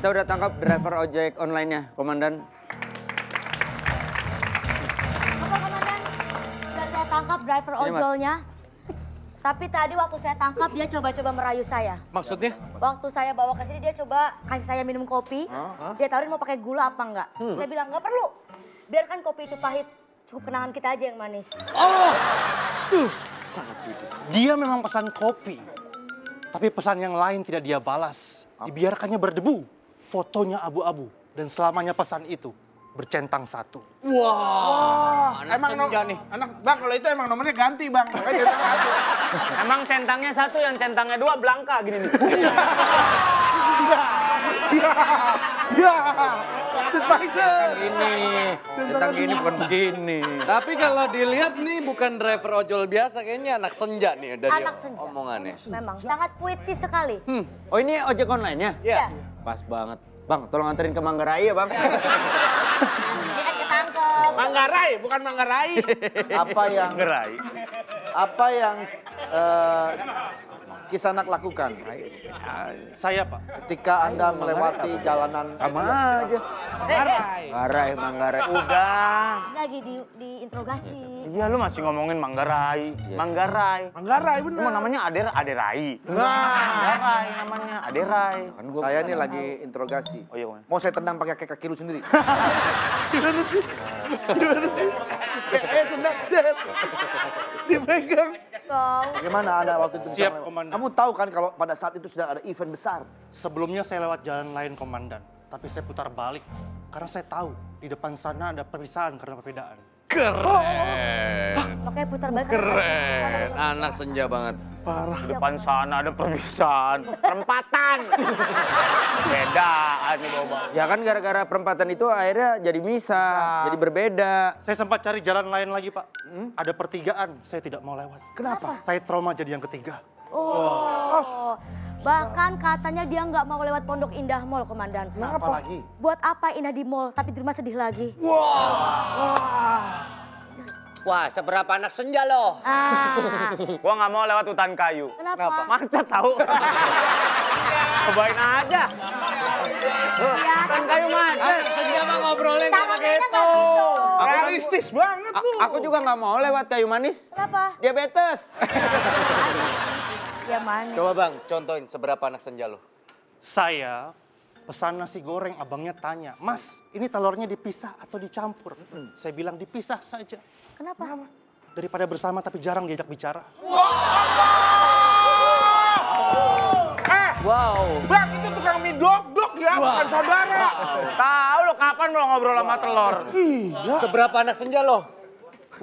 Kita udah tangkap driver ojek online-nya, Komandan. Apa komandan? Sudah saya tangkap driver Sini, Mas. ojolnya. Tapi tadi waktu saya tangkap dia coba-coba merayu saya. Maksudnya? Waktu saya bawa ke sini dia coba kasih saya minum kopi. Dia tawarin mau pakai gula apa enggak. Saya bilang nggak perlu. Biarkan kopi itu pahit. Cukup kenangan kita aja yang manis. Sangat tipis. Dia memang pesan kopi. Tapi pesan yang lain tidak dia balas. Dibiarkannya berdebu. Fotonya abu-abu. Dan selamanya pesan itu bercentang satu. Wah, anak Emang senja no- nih. Anak bang kalau itu emang nomornya ganti bang. Ganti. Emang centangnya satu, yang centangnya dua belangka gini nih. Ya, Pfizer. Ini, tentang gini bukan begini. Tapi kalau dilihat nih bukan driver ojol biasa, kayaknya anak senja nih dari Anak senja. omongannya. Memang sangat puitis sekali. Oh ini ojek online-nya? Ya. Pas banget. Bang, tolong anterin ke Manggarai ya bang. Dia ketangkep. Manggarai, bukan Manggarai. apa yang Gerai. apa yang eh, Kisanak lakukan Saya Pak. ketika Anda melewati jalanan Sama aja. Manggarai, Manggarai. Udah. Lagi di, diinterogasi. Iya lu masih ngomongin Manggarai. Manggarai. Manggarai Emang bener. namanya Ader Aderai. Nah, Manggarai namanya Aderai. Kan gua saya ini lagi interogasi. Oh iya. Mau saya tendang pakai kaki lu sendiri. eh sedap deh. Dipegang. Kau. Bagaimana Anda waktu itu Siap? Komandan. Kamu tahu kan kalau pada saat itu sedang ada event besar. Sebelumnya saya lewat jalan lain komandan. Tapi saya putar balik. Karena saya tahu di depan sana ada perpisahan karena perbedaan. Keren. Makanya putar balik. Keren. Anak senja banget. Di depan sana ada perpisahan. Perempatan. Bedaan bawa Ya kan gara-gara perempatan itu akhirnya jadi misa, jadi berbeda. Saya sempat cari jalan lain lagi Pak. Ada pertigaan, saya tidak mau lewat. Kenapa? Saya trauma jadi yang ketiga. Oh. Bahkan katanya dia nggak mau lewat Pondok Indah Mall, Komandan. Apa lagi? Buat apa Indah di mall, tapi di rumah sedih lagi? Wah, seberapa anak senja loh. Ah, Gua nggak mau lewat hutan kayu. kenapa? Macet tahu. Cobain aja. Hutan kayu macet. Anak senja mah nggak itu. gitu. Realistis banget lu. aku juga nggak mau lewat kayu manis. Kenapa? Diabetes. Ya mana? Coba bang, contohin seberapa anak senja lo. Saya pesan nasi goreng, abangnya tanya, Mas, ini telurnya dipisah atau dicampur? Saya bilang dipisah saja. Kenapa? Daripada bersama tapi jarang diajak bicara. Wow. Bang itu tukang mie dok-dok ya, bukan saudara. Tahu lo kapan lo ngobrol sama telur? Seberapa anak senja lo?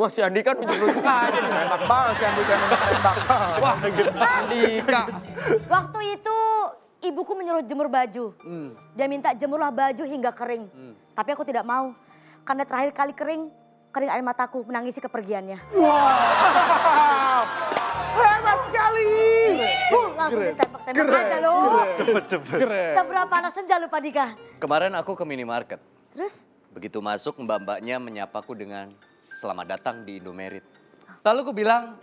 Wah si Andika ujuk-ujuk aja nih. Enak banget sih ambil jangan tembak. Wah Andika. Waktu itu ibuku menyuruh jemur baju. Dia minta jemurlah baju hingga kering. Tapi aku tidak mau. Karena terakhir kali kering, kering air mataku menangisi kepergiannya. Hebat sekali. Uh, langsung ditembak-tembak aja loh. Cepet-cepet. Seberapa anak senja lu Pak Dika? Kemarin aku ke minimarket. Terus? Begitu masuk mbak-mbaknya menyapaku dengan selamat datang di Indomerit. Lalu aku bilang,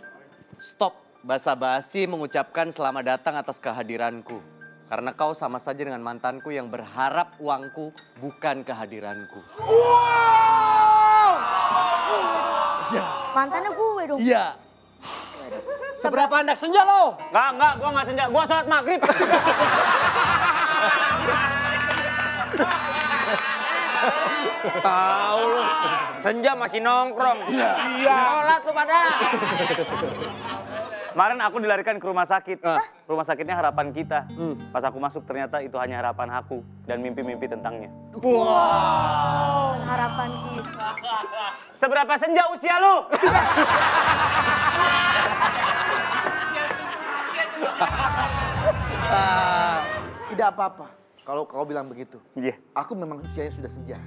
stop basa-basi mengucapkan selamat datang atas kehadiranku. Karena kau sama saja dengan mantanku yang berharap uangku bukan kehadiranku. Mantannya gue dong. Iya. Seberapa anak senja lo? Enggak, enggak, gua nggak senja. Gua sholat maghrib. Tahu lu. Senja masih nongkrong. Iya. Sholat lu pada. Kemarin aku dilarikan ke rumah sakit. Rumah sakitnya harapan kita. Pas aku masuk ternyata itu hanya harapan aku dan mimpi-mimpi tentangnya. Oh, harapan kita. Seberapa senja usia lu? Tidak apa-apa kalau kau bilang begitu. Iya. Aku memang usianya sudah senja.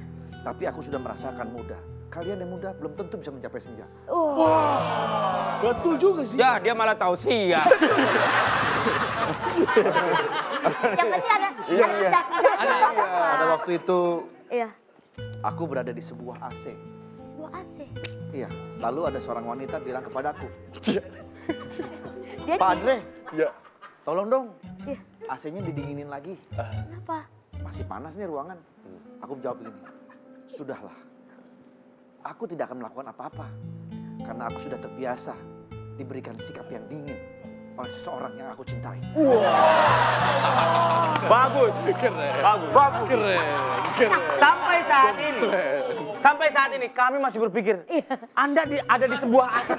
Tapi aku sudah merasakan muda. Kalian yang muda belum tentu bisa mencapai senja. Betul juga sih. Ya dia malah tahu sih ya. Yang penting ada Iya, ada iya. senja. Pada waktu itu Iya. aku berada di sebuah AC. Sebuah AC. Iya. Lalu ada seorang wanita bilang kepadaku, Dia Pak Andre, Iya. tolong dong Iya. AC-nya didinginin lagi. Kenapa? masih panas nih ruangan. Aku jawab begini, sudahlah. Aku tidak akan melakukan apa-apa. Karena aku sudah terbiasa diberikan sikap yang dingin oleh seseorang yang aku cintai. Bagus. Keren. Bagus. Bagus. Keren. Sampai saat ini. Sampai saat ini kami masih berpikir, Anda di, ada di sebuah aset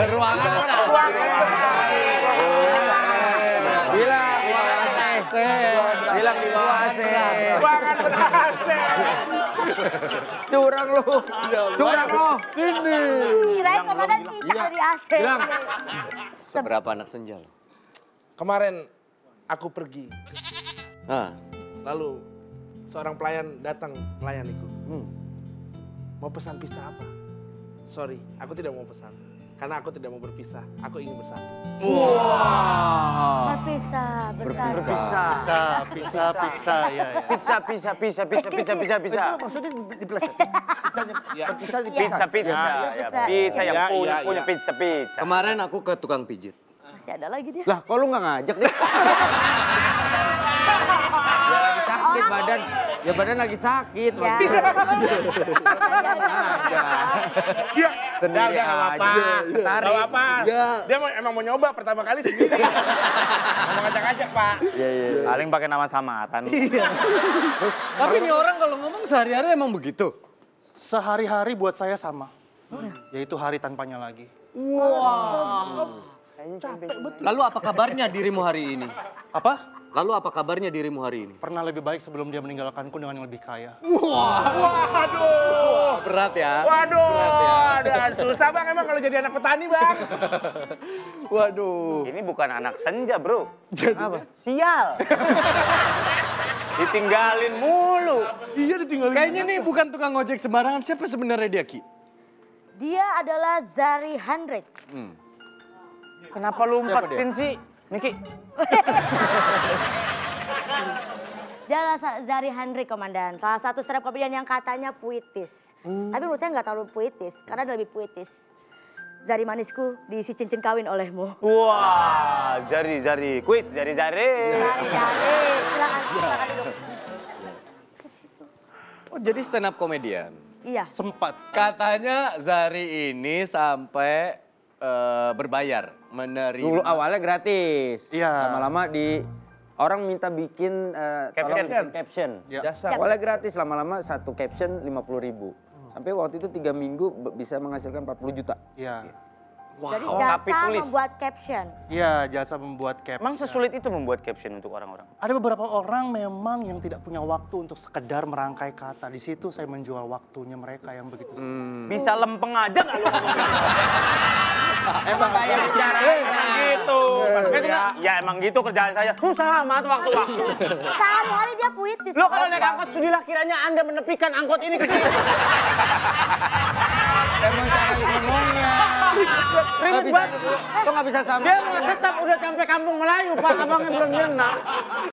Ruangan mana? Bilang di bawah AC. Bilang di bawah AC. Ruangan berhasil. Curang lu. Curang lu. Kirain komandan cicak Iya. di AC. Bilang. Seberapa anak senja lo? Kemarin aku pergi, Nah, lalu seorang pelayan datang melayaniku. Mau pesan pizza apa? Sorry, aku tidak mau pesan. Karena aku tidak mau berpisah, aku ingin bersatu. Berpisah, bersatu. Bisa. Pizza, pizza, pizza, ya, ya. Pizza, pizza, pizza, pizza, pizza, pizza, pizza. Itu maksudnya di- dipeleset. Pizzanya, terpisah di Pizza, pizza. Iya, Ya, pizza. pizza yang punya, punya pizza, pizza. kemarin aku ke tukang pijit. Masih ada lagi dia. Lah, kok lu nggak ngajak deh? ya lagi sakit badan. Ya badan lagi sakit. Ya. Iya, Sendiri aja. Nggak Tarik. apa-apa. Dia mau, emang mau nyoba pertama kali sendiri. mau ngajak-ngajak, Pak. Iya, iya. Paling pakai nama samaran. Tapi ini orang kalau ngomong sehari-hari emang begitu. Sehari-hari buat saya sama. Yaitu hari tanpanya lagi. Lalu apa kabarnya dirimu hari ini? Apa? Lalu apa kabarnya dirimu hari ini? Pernah lebih baik sebelum dia meninggalkanku dengan yang lebih kaya. Waduh. Berat ya. Waduh, Berat ya. susah bang emang kalau jadi anak petani bang. Waduh. Ini bukan anak senja, bro. Apa? Sial. Ditinggalin mulu. Iya ditinggalin. Kayaknya nih bukan tukang ojek sembarangan. Siapa sebenarnya dia, Ki? Dia adalah Zari Handrik. Kenapa lu umpetin sih? Niki, Dia Sa- Zari Handrik, Komandan. Salah satu stand up comedian yang katanya puitis. Tapi menurut saya nggak terlalu puitis, karena dia lebih puitis. Zari manisku diisi cincin kawin olehmu. Wah, jari jari, quiz jari jari. Zari, Zari, silakan, silakan duduk. Oh, jadi stand up komedian. Iya. Sempat. Katanya Zari ini sampai eh, berbayar menerima. Dulu awalnya gratis. Iya. Lama-lama di orang minta bikin eh, Caption. tolong bikin caption. Ya. Jasa. Awalnya gratis, lama-lama satu caption 50 ribu. Sampai waktu itu tiga minggu bisa menghasilkan 40 juta. Iya. Jadi Oh, jasa tapi tulis. membuat caption. Iya, jasa membuat cap. Emang sesulit itu membuat caption untuk orang-orang? Ada beberapa orang memang yang tidak punya waktu untuk sekedar merangkai kata. Di situ saya menjual waktunya mereka yang begitu. Bisa lempeng aja nggak lu? Emang kayak bicara Emang gitu. Ya, ya emang gitu kerjaan saya. Susah amat waktu-waktu. Sehari-hari dia puitis. Lo kalau naik angkot sudilah kiranya Anda menepikan angkot ini ke sini. Emang cara ngomongnya. Ribet banget. Kok nggak bisa sama? Dia mau tetap udah sampai kampung Melayu, Pak. Abangnya belum nyenak.